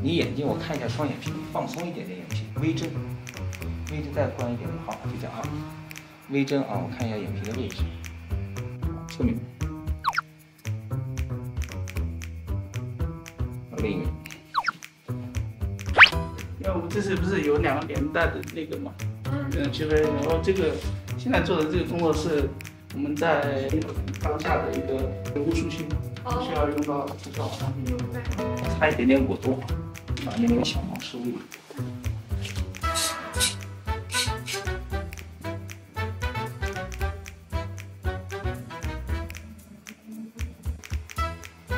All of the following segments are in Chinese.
你眼睛我看一下双眼皮，放松一点点眼皮，微睁，微睁再关一点点，好，就这样啊，微睁啊，我看一下眼皮的位置，侧面，另一面，因为我们这次不是有两个连带的那个嘛，嗯，区分，然后这个现在做的这个工作是我们在当下的一个人物属性，需要用到这个，擦一点点果冻，把那个小毛收一点。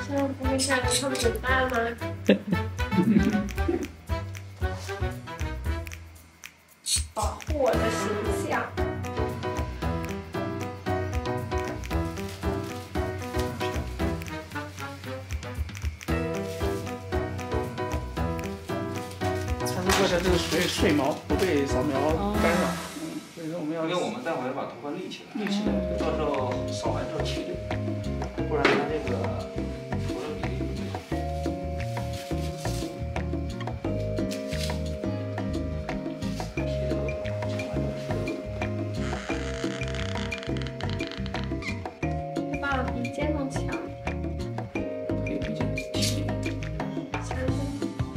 现在不会下来看怎么办吗？才能做下这个水水毛不被扫描干扰，嗯，所以说我们要因为我们待会儿要把头发立起来，立起来，到时候扫完之后切掉，不然它这个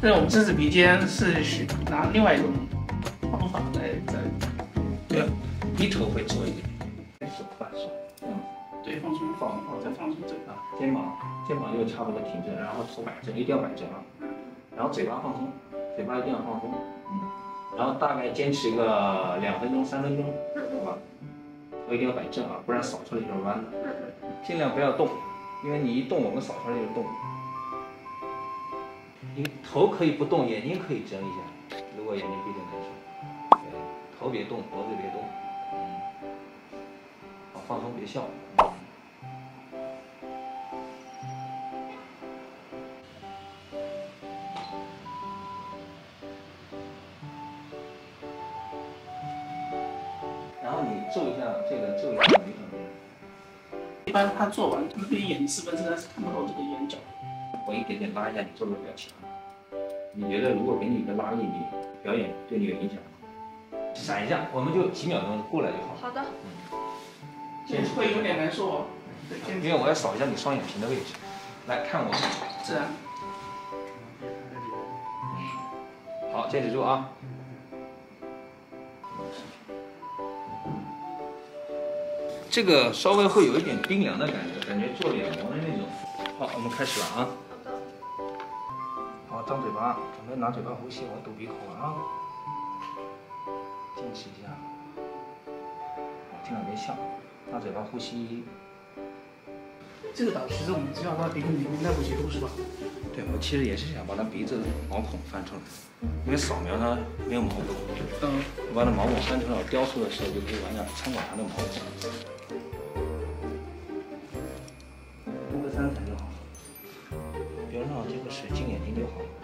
但是我们这次鼻尖是拿另外一种方法来在对啊，低头会做一点，手放松，对放松放放再放松嘴巴，肩膀肩膀又差不多挺正，然后头摆正，一定要摆正啊，然后嘴巴放松，嘴巴一定要放松，嗯，然后大概坚持个两分钟、三分钟，好吧？头一定要摆正啊，不然扫出来就是弯的，尽量不要动，因为你一动，我们扫出来就是动。你头可以不动，眼睛可以睁一下，如果眼睛闭着难受。头别动，脖子别动，嗯，好，放松，别笑。然后你皱一下这个，皱一下眉头。一般他做完，他们对眼睛四分之三是看不到这个眼。我一点点拉一下你皱皱表情。你觉得如果给你一个拉力，你表演对你有影响吗？闪一下，我们就几秒钟过来就好。好的。这会有点难受哦。对，因为我要扫一下你双眼皮的位置。来看我，自然。好，坚持住啊。这个稍微会有一点冰凉的感觉，感觉做脸膜的那种。好，我们开始了啊。张嘴巴准备拿嘴巴呼吸我堵鼻孔了啊。坚持一下。我尽量别笑。大嘴巴呼吸。这个岛其实我们只要把鼻孔里面内部去都是吧？对我其实也是想把他鼻子毛孔翻出来。因为扫描它没有毛孔。嗯。我把他毛孔翻出来我雕塑的时候就可以玩点餐馆它的毛孔。铺个三层就好了。让如说这个水晶就好了。